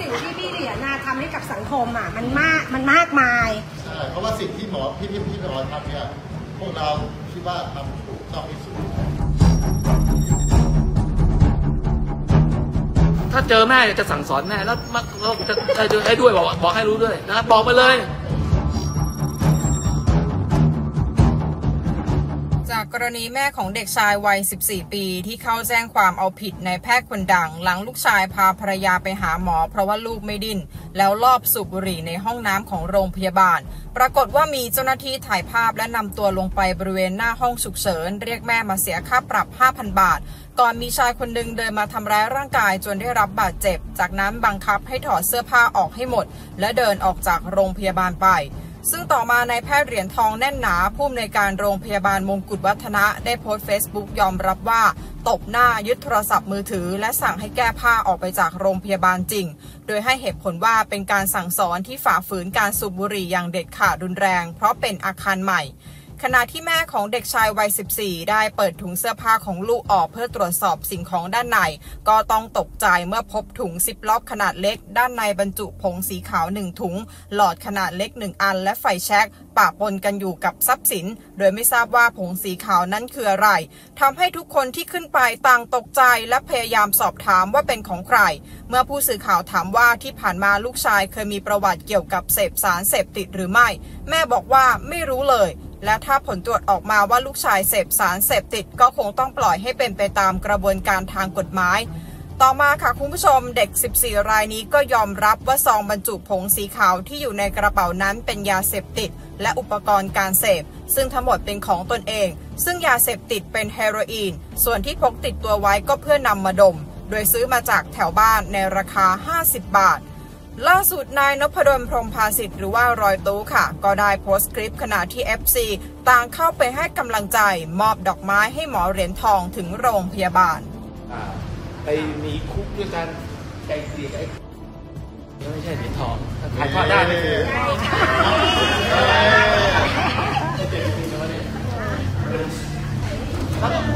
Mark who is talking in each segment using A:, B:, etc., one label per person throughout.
A: สิ่งที่พี่เหรียญน่ะทำให้กับสังคมอะมันมากมันมากมาย
B: ใช่เพราะว่าสิ่งที่หมอพี่พี่พี่หมอทำเนี่ยพวกเราคิดว่าทำถูกต้องที่สุด
C: ถ้าเจอแม่จะสั่งสอนแม่แล้วมักเราจะจะให้ด้วยบอกบอกให้รู้ด้วยนะครับบอกไปเลย
D: กรณีแม่ของเด็กชายวัย 14 ปีที่เข้าแจ้งความเอาผิดในแพทย์คนดัง หลังลูกชายพาภรรยาไปหาหมอ เพราะว่าลูกไม่ดิ้นแล้วลอบสูบบุหรี่ในห้องน้ำของโรงพยาบาล ปรากฏว่ามีเจ้าหน้าที่ถ่ายภาพและนำตัวลงไปบริเวณหน้าห้องฉุกเฉิน เรียกแม่มาเสียค่าปรับ 5,000 บาท ก่อนมีชายคนหนึ่งเดินมาทำร้ายร่างกายจนได้รับบาดเจ็บ จากนั้นบังคับให้ถอดเสื้อผ้าออกให้หมด และเดินออกจากโรงพยาบาลไป ซึ่งต่อมาในแพทย์เหรียญทองแน่นหนา ผู้อำนวยการโรงพยาบาลมงกุฎวัฒนะ ได้โพสต์เฟซบุ๊กยอมรับว่า ตบหน้ายึดโทรศัพท์มือถือ และสั่งให้แก้ผ้าออกไปจากโรงพยาบาลจริง โดยให้เหตุผลว่าเป็นการสั่งสอนที่ฝ่าฝืนการสูบบุหรี่อย่างเด็ดขาดรุนแรง เพราะเป็นอาคารใหม่ ขณะที่แม่ของเด็กชายวัย 14 ได้เปิดถุงเสื้อผ้าของลูกออกเพื่อตรวจสอบสิ่งของด้านใน ก็ต้องตกใจเมื่อพบถุงซิปล็อกขนาดเล็ก ด้านในบรรจุผงสีขาว 1 ถุง หลอดขนาดเล็ก 1 อัน และไฟแช็กปะปนกันอยู่กับทรัพย์สิน โดยไม่ทราบว่าผงสีขาวนั้นคืออะไรทำให้ทุกคนที่ขึ้นไปต่างตกใจและพยายามสอบถามว่าเป็นของใคร เมื่อผู้สื่อข่าวถามว่าที่ผ่านมาลูกชายเคยมีประวัติเกี่ยวกับเสพสารเสพติดหรือไม่ แม่บอกว่าไม่รู้เลย และถ้าผลตรวจออกมาว่าลูกชายเสพสารเสพติดก็คงต้องปล่อยให้เป็นไปตามกระบวนการทางกฎหมาย ต่อมาค่ะคุณผู้ชมเด็ก 14 รายนี้ก็ยอมรับว่าซองบรรจุผงสีขาวที่อยู่ในกระเป๋านั้นเป็นยาเสพติด และอุปกรณ์การเสพ ซึ่งทั้งหมดเป็นของตนเอง ซึ่งยาเสพติดเป็นเฮโรอีน ส่วนที่พกติดตัวไว้ก็เพื่อนำมาดม โดยซื้อมาจากแถวบ้านในราคา 50 บาท ล่าสุดนายนพดลพรหมภาสิทธิ์หรือว่ารอยตู้ค่ะ ก็ได้โพสต์คลิปขณะที่ FC ต่างเข้าไปให้กำลังใจ มอบดอกไม้ให้หมอเหรียญทองถึงโรงพยาบาล
C: อ่าไปมีคุกด้วยกันไกลเกลี่ยกับไอ้ไม่ใช่เหรียญทองถ่ายทอดได้ไหมคือ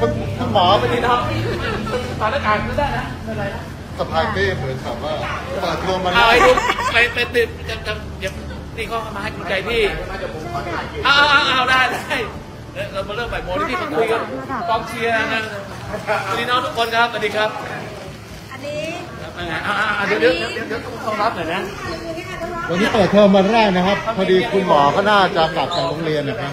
C: คุณคุณหมอไปดีนะตอนอากาศก็ได้นะไม่เป็นไรนะ
B: สะพายเป้เหมือนกับว่าเปิดตัวมัน
C: เอาไอ้ดูไปไปติดจะจะเดี๋ยวนี่เขามาให้กำลังใจพี่เอาเอาเอาเอาได้ได้เดี๋ยวเรามาเริ่มบ่ายโมงที่มาคุยกันกองเชียร์นะสวัสดีน้องทุกคนครับสวัสดีครับ
A: อันนี้
C: อ่าอ่าอ่าเดี๋ยวเดี๋ยวเดี๋ยวเดี๋ยวต้องรับหน่อยนะ
B: วันนี้เปิดเทอมวันแรกนะครับ พอดีคุณหมอก็น่าจะกลับจากโรงเรียนนะครับ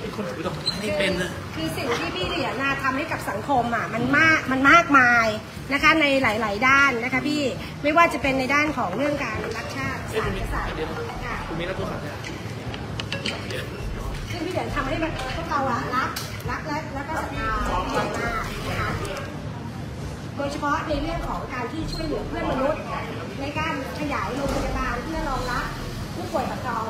C: ไอ้คนถือดอก ไม้นี่เป็นนะ
A: คือสิ่งที่พี่เหรียญน่ะทำให้กับสังคมอะมันมากมันมากมายนะคะในหลาย ๆ ด้านนะคะพี่ไม่ว่าจะเป็นในด้านของเรื่องการรักชาติ
C: เอ้ย
A: ศา
C: คุณมี
A: สนาศาสตร์
C: เดี๋ยว
A: ค่ะ
C: คุณมีรับโทรศัพท์เนี่ยเดี๋ยว
A: ซึ่งพี่เหรียญทำให้มันพวกเราอะรักรักและแล้วก็ศรัทธาพี่เหรียญมากนะคะโดยเฉพาะในเรื่องของการที่ช่วยเหลือเพื่อนมนุษย์ในการขยายโรงพยาบาลเพื่อรองรับผู้ป่วยบัตรจอง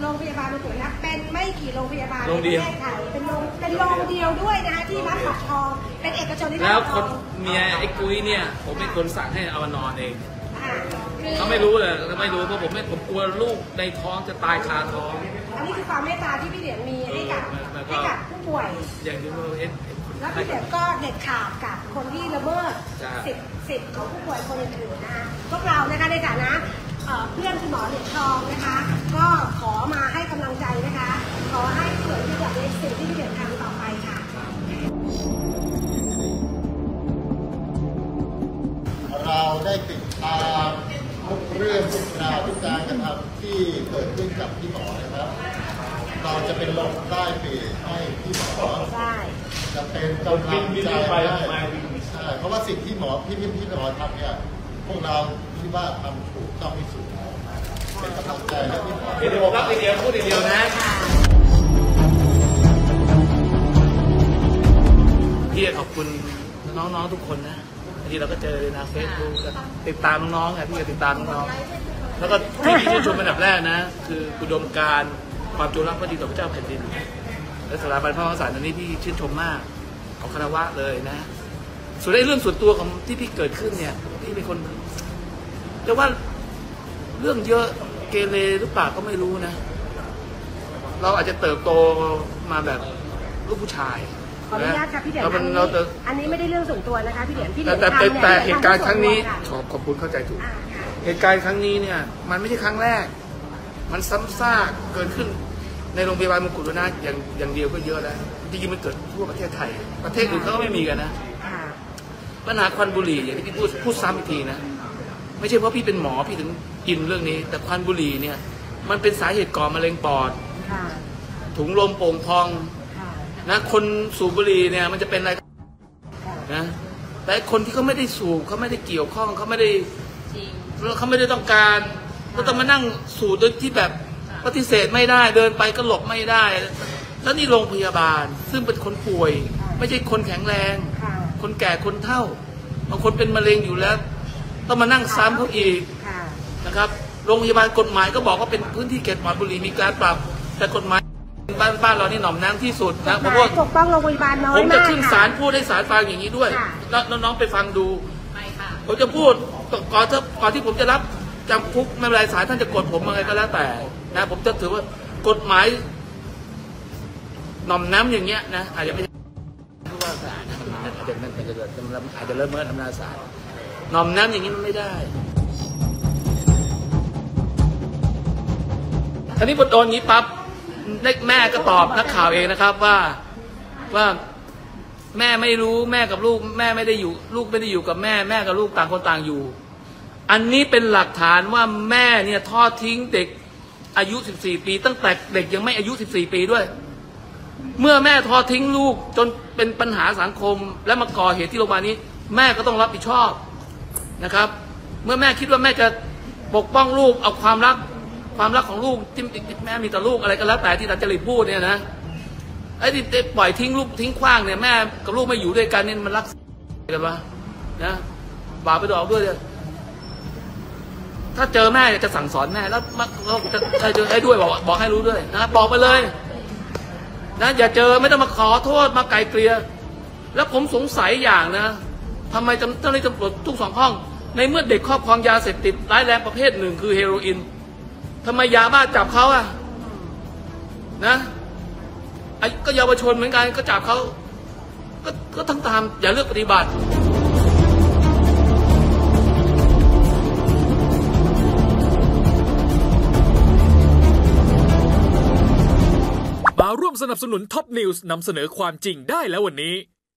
A: โรงพยาบาลเป็นตัวนับเป็นไม่กี่โรงพยาบาลในประเทศไทยเป็นโรงเป็นโรงเดียวด้วยนะคะที่รับบัตรทองเป็นเอกชนที่รับ
C: แล้ว
A: บัตร
C: ค
A: ทอนง
C: เมียไอ้กุ้ยเนี่ย ผมเป็นคนสั่งให้เอามานอนเอง
A: อ่าคือ
C: เขาไม่รู้เลยเขาไม่รู้เพราะผมไม่ผมกลัวลูกในท้องจะตายคาท้อง
A: อันนี้คือความเมตตาที่พี่เหรียญมีให้กับ
C: แล้วก็
A: ให้กับผู้ป่วย
C: อย่างที่ว่าเอ็น
A: แล้วพี่เหรียญก็เด็ดขาดกับคนที่ละเมิด
C: จ้ะ
A: สิทธิ์สิทธิ์ของผู้ป่วยคนอื่นๆนะคะพวกเรานะคะในฐานะเอ่อเพื่อนคุณหมอเหรียญทองนะคะ ก็ขอมาให้กำลังใจนะคะ ขอให้พี่เหรียญที่แบบในสิ่งที่พี่เหรียญทำต่อไปค่ะ
B: เราได้ติดตามทุกเรื่องทุกราวทุกการกระทำที่เกิดขึ้นกับพี่หมอนะครับ เราจะเป็นลมใต้ปีกให้พี่หมอ
A: ใช่
B: จะเป็นกำลังใจให้ใช่เพราะว่าสิ่งที่หมอพี่พี่พี่หมอทำเนี่ยพวกเราคิดว่าทำถูกต้องที่สุด เป็นกำลังใจให้พี่หมอ
C: เดี๋ยวผมรับทีเดียวพูดทีเดียวนะพี่ขอบคุณน้องๆทุกคนนะบางทีเราก็เจอในเฟซบุ๊กติดตามน้องๆไงพี่ก็ติดตามน้องๆแล้วก็ที่พี่ชื่นชมเป็นอันดับแรกนะ คืออุดมการความจงรักภักดีต่อพระเจ้าแผ่นดินและสถาบันพระมหากษัตริย์อันนี้พี่ชื่นชมมากของคณะวะเลยนะ ส่วนในเรื่องส่วนตัวของที่พี่เกิดขึ้นเนี่ยพี่เป็นคนแต่ว่าเรื่องเยอะ เกเรหรือเปล่าก็ไม่รู้นะ เราอาจจะเติบโตมาแบบลูกผู้ชาย
A: ขออนุญาตค่ะพี่เดีย
C: แล้วมัน
A: อัน
C: เราจะ
A: นี้อันนี้ไม่ได้เรื่องส่วนตัวนะคะพี่เดียพี่เดี
C: แต่
A: ย
C: แต่แต่
A: ทำนี่ย
C: แต่เหตุการณ์ครั้งนี้
A: ค่ะ
C: ขอบขอบคุณเข้าใจถูก
A: อ่าค่ะ
C: เหตุการณ์ครั้งนี้เนี่ย มันไม่ใช่ครั้งแรก มันซ้ำซากเกิดขึ้นในโรงพยาบาลมงกุฎวัฒนะอย่างอย่างเดียวก็เยอะแล้วจริงๆมันเกิดทั่วประเทศไทย ประเทศอื่นเขาก็ไม่มีกันนะ
A: ค่ะ
C: ปัญหาควันบุหรี่อย่างที่พี่พูดพูดซ้ำอีกทีนะ ไม่ใช่เพราะพี่เป็นหมอพี่ถึงอินเรื่องนี้ แต่ควันบุหรี่เนี่ย มันเป็นสาเหตุก่อมะเร็งปอด
A: ค่ะ
C: ถุงลมโป่งพอง
A: ค่ะ
C: นะคนสูบบุหรี่เนี่ยมันจะเป็นอะไร
A: ค่ะ
C: นะแต่คนที่เขาไม่ได้สูบเขาไม่ได้เกี่ยวข้องเขาไม่ได้เขาไม่ได้ต้องการก็ต้องมานั่งสูบโดยที่แบบปฏิเสธไม่ได้เดินไปก็หลบไม่ได้ แล้วนี่โรงพยาบาล ซึ่งเป็นคนป่วย ไม่ใช่คนแข็งแรง
A: ค่ะ
C: คนแก่คนเฒ่าบางคนเป็นมะเร็งอยู่แล้ว ต้องมานั่งซ้ำเขาอีก
A: ค่ะ
C: นะครับ โรงพยาบาลกฎหมายก็บอกว่าเป็นพื้นที่เขตปลอดบุหรี่มีการปรับแต่กฎหมายบ้านบ้านเรานี่หน่อมแน้มที่สุดนะเพราะว่า
A: ปกป้องโรงพยาบาลน้อ
C: ผ
A: ย
C: ม
A: มา
C: จะ
A: ก
C: ขึ้น
A: ค่ะ
C: ศาลพูดให้ศาลฟังอย่างนี้ด้วย
A: ค่ะ
C: แล้วน้องๆไปฟังดูผมจะพูดก่อนที่ก่อนที่ผมจะรับจำคุกไม่เป็นไรศาลท่านจะกดผมอะไรก็แล้วแต่นะผมจะถือว่ากฎหมายหน่อมน้ำอย่างเงี้ยนะอาจจะไม่ใช่ผู้ว่าศาลนะอาจจะอาจจะอาจจะเริ่มเมิดอำนาจศาลห น่อมน้ำอย่างนี้มันไม่ได้ทีนี้พอโดนงนี้ปั๊บแม่ก็ตอบนักข่าวเองนะครับว่าว่าแม่ไม่รู้แม่กับลูก แม่ไม่ได้อยู่ ลูกไม่ได้อยู่กับแม่แม่กับลูกต่างคนต่างอยู่ อันนี้เป็นหลักฐานว่าแม่เนี่ยทอดทิ้งเด็กอายุ 14 ปี ตั้งแต่เด็กยังไม่อายุ 14 ปีด้วย เมื่อแม่ทอดทิ้งลูกจนเป็นปัญหาสังคม และมาก่อเหตุที่โรงพยาบาลนี้ แม่ก็ต้องรับผิดชอบ นะครับ เมื่อแม่คิดว่าแม่จะปกป้องลูกเอาความรัก ความรักของลูกที่แม่มีต่อลูกอะไรก็แล้วแต่ที่ตัดจริตพูดเนี่ยนะไอ้ที่ปล่อยทิ้งลูกทิ้งขว้างเนี่ยแม่กับลูกไม่อยู่ด้วยกันเนี่ยมันรักกันวะนะบาปไปดอกด้วยถ้าเจอแม่จะสั่งสอนแม่แล้วมักเราจะจะเจอให้ด้วยบอกบอกให้รู้ด้วยนะบอกไปเลยนะอย่าเจอไม่ต้องมาขอโทษมาไกลเกลียแล้วผมสงสัยอย่างนะ ทำไมเจ้าหน้าที่ตำรวจทุกสองห้อง ในเมื่อเด็กครอบครองยาเสพติดร้ายแรงประเภทหนึ่งคือเฮโรอีนทำไมยาบ้าจับเขาอะนะไอ้ก็เยาวชนเหมือนกันก็จับเขาก็ก็ทั้งตามอย่าเลือกปฏิบัติ
E: มาร่วมสนับสนุนท็อปนิวส์นำเสนอความจริงได้แล้ววันนี้